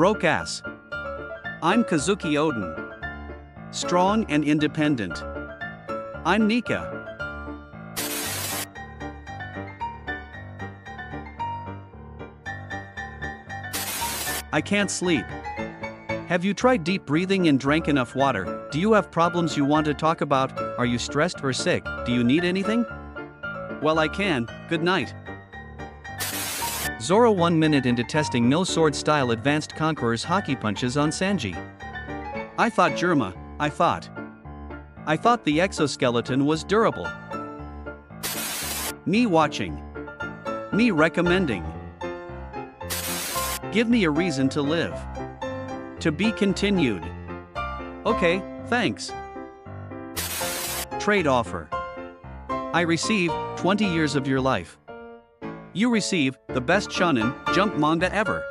Broke ass. I'm Kozuki Oden. Strong and independent. I'm Nika. I can't sleep. Have you tried deep breathing and drank enough water? Do you have problems you want to talk about? Are you stressed or sick? Do you need anything? Well, I can. Good night. Zoro one minute into testing no sword style advanced conqueror's haki punches on Sanji. I thought Germa, I thought. I thought the exoskeleton was durable. Me watching. Me recommending. Give me a reason to live. To be continued. Okay, thanks. Trade offer. I receive 20 years of your life. You receive the best shonen jump manga ever.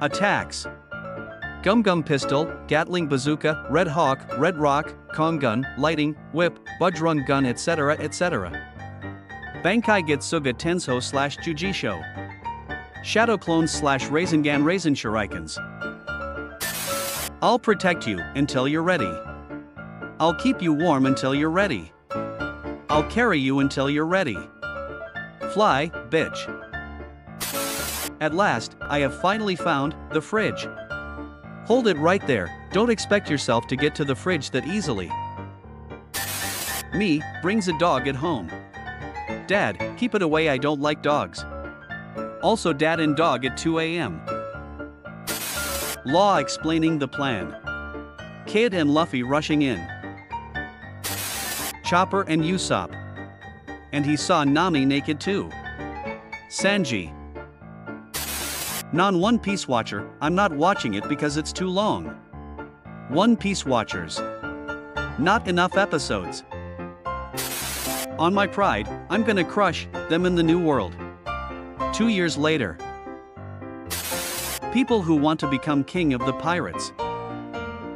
Attacks. Gum Gum Pistol, Gatling Bazooka, Red Hawk, Red Rock, Kong Gun, Lighting, Whip, Bajrang Gun etc. etc. Bankai Getsuga Tensho slash Jujisho. Shadow Clones slash Rasengan Rasen Shurikens. I'll protect you until you're ready. I'll keep you warm until you're ready. I'll carry you until you're ready. Fly, bitch. At last, I have finally found the fridge. Hold it right there, don't expect yourself to get to the fridge that easily. Me brings a dog at home. Dad, keep it away, I don't like dogs. Also, dad and dog at 2 a.m. Law explaining the plan. Kid and Luffy rushing in. Chopper and Usopp. And he saw Nami naked too. Sanji. Non One Piece Watcher, I'm not watching it because it's too long. One Piece Watchers. Not enough episodes. On my pride, I'm gonna crush them in the new world. Two years later, people who want to become king of the pirates,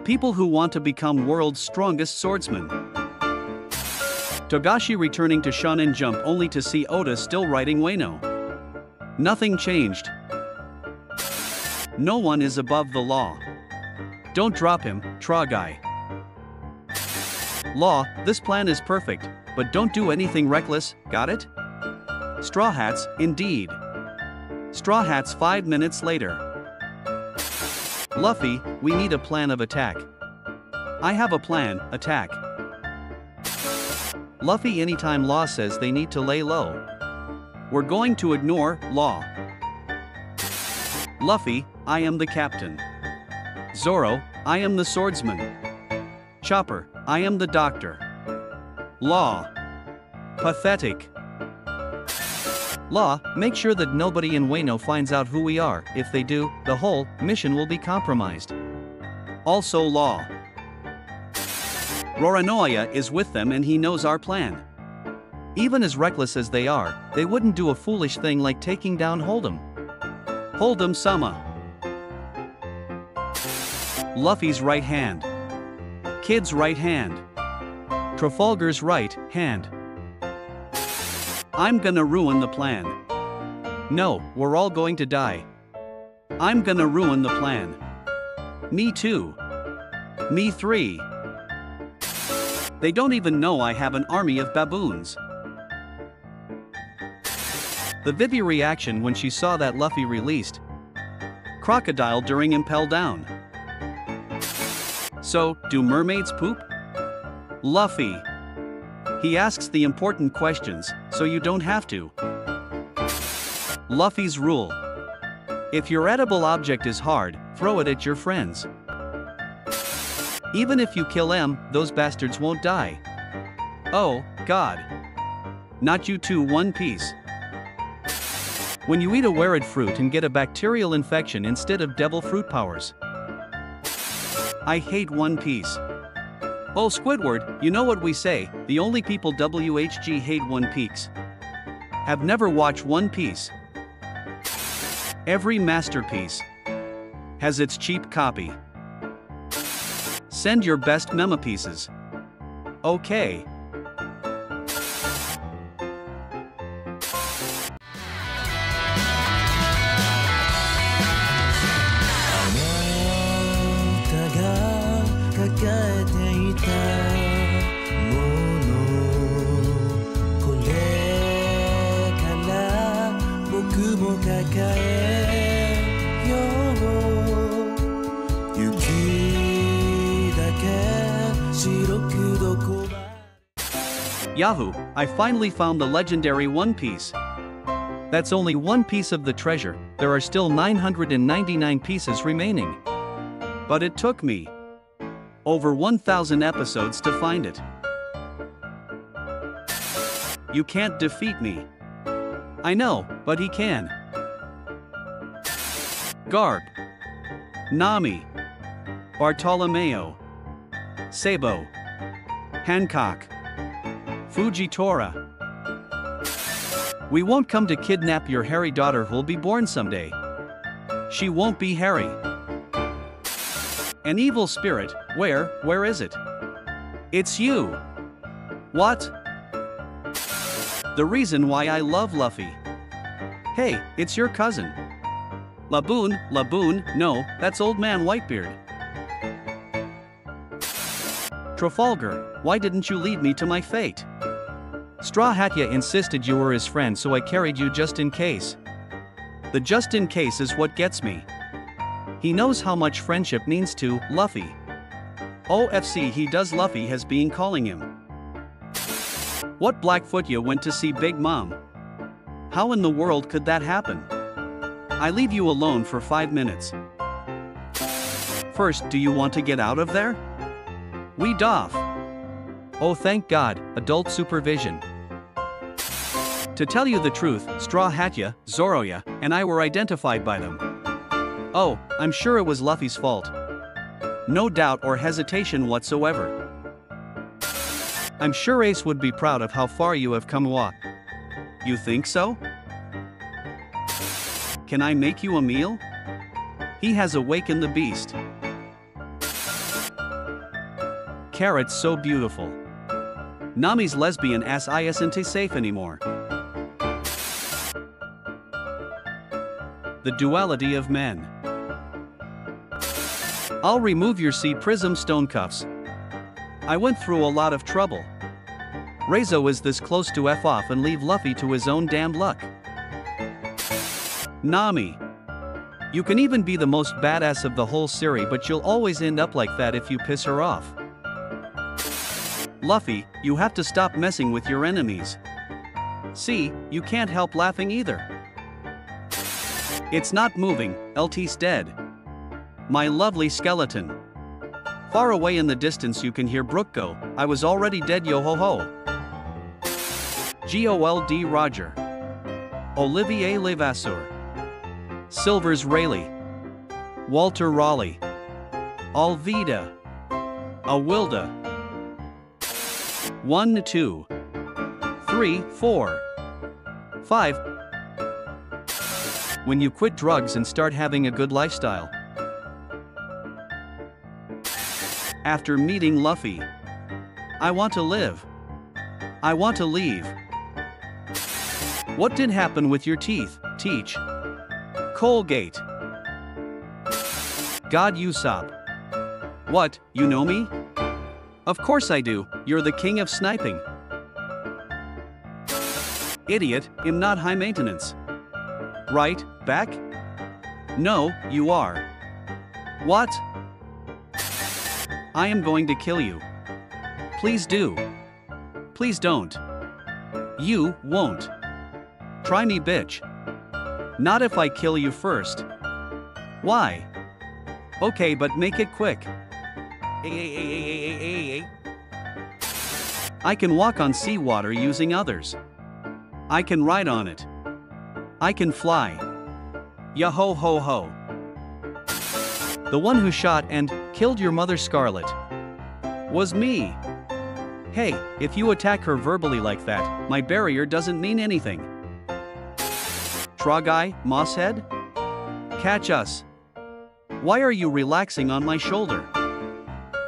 people who want to become world's strongest swordsman. Togashi returning to Shonen Jump only to see Oda still writing Wano. Nothing changed. No one is above the law. Don't drop him, Tra guy. Law, this plan is perfect, but don't do anything reckless, got it? Straw Hats, indeed. Straw Hats 5 minutes later. Luffy, we need a plan of attack. I have a plan, attack. Luffy anytime Law says they need to lay low. We're going to ignore Law. Luffy, I am the captain. Zoro, I am the swordsman. Chopper, I am the doctor. Law. Pathetic. Law, make sure that nobody in Wano finds out who we are, if they do, the whole mission will be compromised. Also Law. Roronoa is with them and he knows our plan. Even as reckless as they are, they wouldn't do a foolish thing like taking down Hold'em. Hold'em Sama. Luffy's right hand. Kid's right hand. Trafalgar's right hand. I'm gonna ruin the plan. No, we're all going to die. I'm gonna ruin the plan. Me too. Me three. They don't even know I have an army of baboons. The Vivi reaction when she saw that Luffy released Crocodile during Impel Down. So, do mermaids poop? Luffy. He asks the important questions, so you don't have to. Luffy's rule. If your edible object is hard, throw it at your friends. Even if you kill them, those bastards won't die. Oh, God. Not you too, One Piece. When you eat a weird fruit and get a bacterial infection instead of devil fruit powers. I hate One Piece. Oh, Squidward, you know what we say, the only people WHG hate One Piece. Have never watched One Piece. Every masterpiece has its cheap copy. Send your best memo pieces. Okay. Yahoo! I finally found the legendary One Piece. That's only one piece of the treasure, there are still 999 pieces remaining. But it took me over 1000 episodes to find it. You can't defeat me. I know, but he can. Garp. Nami. Bartolomeo. Sabo. Hancock. Fujitora. We won't come to kidnap your hairy daughter who'll be born someday. She won't be hairy. An evil spirit, where, where is it? It's you. What? The reason why I love Luffy. Hey, it's your cousin. Laboon, Laboon, no, that's old man Whitebeard. Trafalgar, why didn't you lead me to my fate? Straw Hatya insisted you were his friend so I carried you just in case. The just in case is what gets me. He knows how much friendship means to Luffy. OFC he does Luffy has been calling him. What Blackfoot you went to see Big Mom? How in the world could that happen? I leave you alone for 5 minutes. First, do you want to get out of there? We doff. Oh thank God, adult supervision. To tell you the truth, Straw Hatya, Zoroya, and I were identified by them. Oh, I'm sure it was Luffy's fault. No doubt or hesitation whatsoever. I'm sure Ace would be proud of how far you have come Wa. You think so? Can I make you a meal? He has awakened the beast. Carrots so beautiful. Nami's lesbian ass isn't safe anymore. The duality of men. I'll remove your sea prism stone cuffs. I went through a lot of trouble. Rezo is this close to F off and leave Luffy to his own damned luck. Nami. You can even be the most badass of the whole series, but you'll always end up like that if you piss her off. Luffy, you have to stop messing with your enemies. See, you can't help laughing either. It's not moving, LT's dead. My lovely skeleton. Far away in the distance, you can hear Brook go, I was already dead, yo ho ho. GOLD Roger. Olivier Levasseur. Silvers Rayleigh. Walter Raleigh. Alvida. Awilda. One, two, three, four, five. When you quit drugs and start having a good lifestyle. After meeting Luffy, I want to live. I want to leave. What did happen with your teeth, Teach? Colgate. God Usopp. What, you know me? Of course I do, you're the king of sniping. Idiot, I'm not high maintenance. Right, back? No, you are. What? I am going to kill you. Please do. Please don't. You won't. Try me, bitch. Not if I kill you first. Why? Okay, but make it quick. I can walk on seawater using others. I can ride on it. I can fly. Yaho ho ho. The one who shot and killed your mother Scarlet was me. Hey, if you attack her verbally like that, my barrier doesn't mean anything. Trogai, Mosshead? Catch us. Why are you relaxing on my shoulder?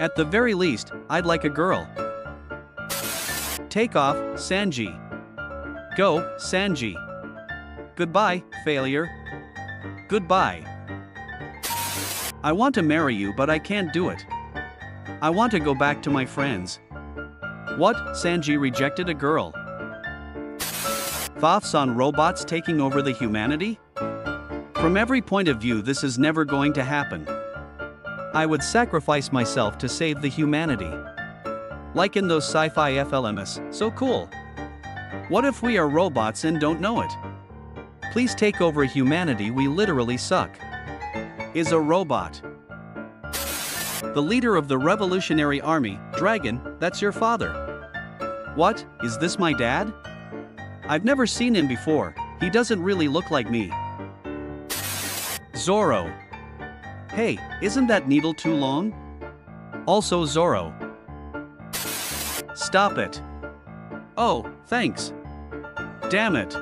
At the very least, I'd like a girl. Take off, Sanji. Go, Sanji. Goodbye, failure. Goodbye. I want to marry you, but I can't do it. I want to go back to my friends. What? Sanji rejected a girl. Thoughts on robots taking over the humanity? From every point of view, this is never going to happen. I would sacrifice myself to save the humanity. Like in those sci fi FLMs, so cool. What if we are robots and don't know it? Please take over humanity, we literally suck. Is a robot. The leader of the Revolutionary Army, Dragon, that's your father. What, is this my dad? I've never seen him before, he doesn't really look like me. Zoro. Hey, isn't that needle too long? Also Zoro. Stop it. Oh, thanks. Damn it.